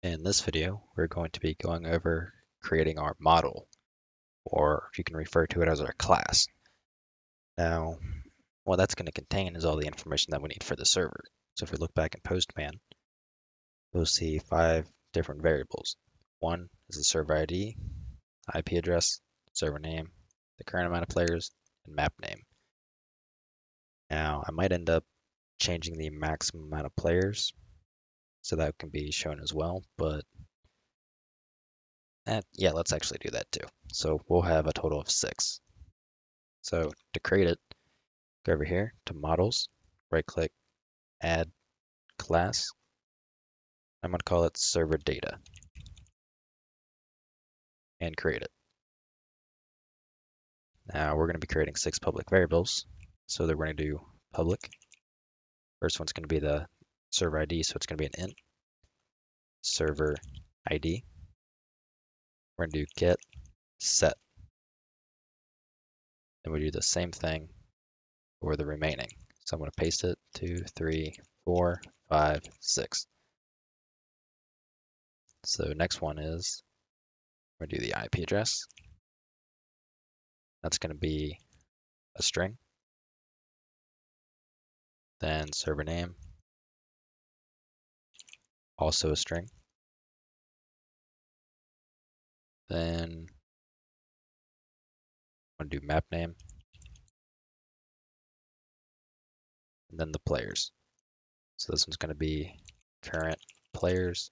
In this video, we're going to be going over creating our model, or you can refer to it as our class. Now, what that's going to contain is all the information that we need for the server. So if we look back in Postman, we'll see five different variables. One is the server ID, IP address, server name, the current amount of players, and map name. Now, I might end up changing the maximum amount of players so that can be shown as well, but yeah, let's actually do that too. So we'll have a total of six. So to create it, go over here to models, right click, add class. I'm going to call it server data and create it. Now we're going to be creating six public variables. So that we're going to do public. First one's going to be the server ID, so it's going to be an int server ID. We're going to do get set. And we do the same thing for the remaining. So I'm going to paste it, two, three, four, five, six. So next one is we're going to do the IP address. That's going to be a string. Then server name, also a string. Then I'm going to do map name. And then the players. So this one's going to be current players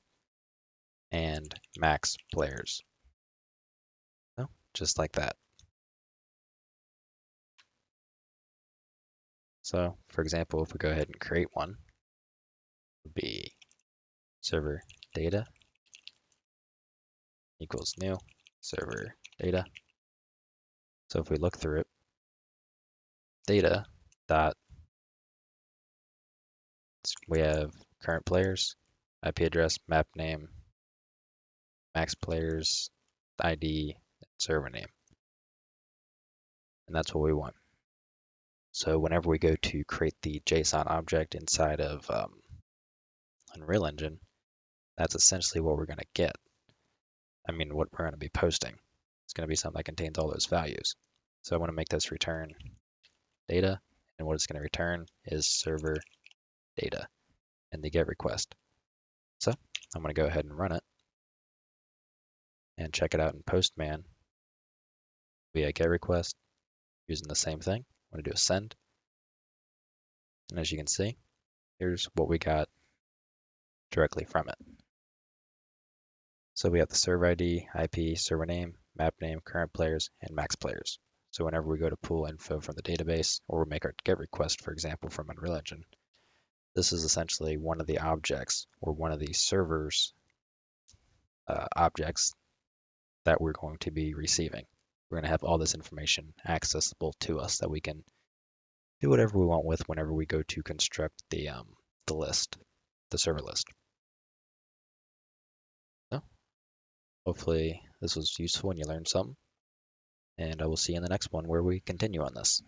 and max players. Oh, just like that. So for example, if we go ahead and create one, it would be server data equals new server data. So if we look through it, data dot, we have current players, IP address, map name, max players, ID, server name. And that's what we want. So whenever we go to create the JSON object inside of um, Unreal Engine, that's essentially what we're going to get. I mean, what we're going to be posting. It's going to be something that contains all those values. So I want to make this return data, and what it's going to return is server data and the GET request. So I'm going to go ahead and run it and check it out in Postman via GET request using the same thing. I'm going to do a send. And as you can see, here's what we got directly from it. So we have the server ID, IP, server name, map name, current players, and max players. So whenever we go to pull info from the database or we make our GET request, for example, from Unreal Engine, this is essentially one of the objects or one of the servers uh, objects that we're going to be receiving. We're going to have all this information accessible to us that we can do whatever we want with whenever we go to construct the, um, the list, the server list. Hopefully this was useful and you learned something. And I will see you in the next one where we continue on this.